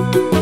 Música